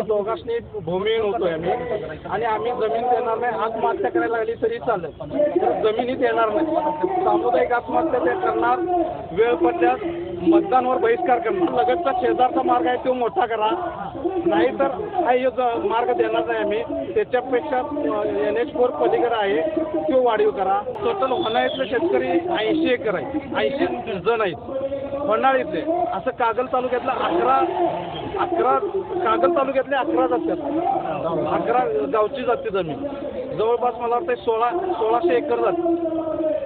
भूमिहीन होतोय आम्ही. आणि आम्ही जमीन देणार नाही आत्महत्या करायला लागली तरी चालेल. जमिनीत येणार नाही. सामुदायिक आत्महत्या ते करणार वेळ पडल्यास मतदानवर बहिष्कार करणं. लगतचा शेजारचा मार्ग आहे तो मोठा करा. नाहीतर हा जो ज- मार्ग देणार नाही आम्ही त्याच्यापेक्षा एन एच फोर पलीकडे आहे तो वाढीव करा. टोटल होणाऱ्यातले शेतकरी ऐंशी एकर आहे ऐंशी जण आहेत. होणाळीतले असं कागल तालुक्यातलं अकरा अकरा कागल तालुक्यातले अकरा जातात अकरा गावची जाते जमीन. जवळपास मला वाटतं सोळा सोळाशे एकर जाते.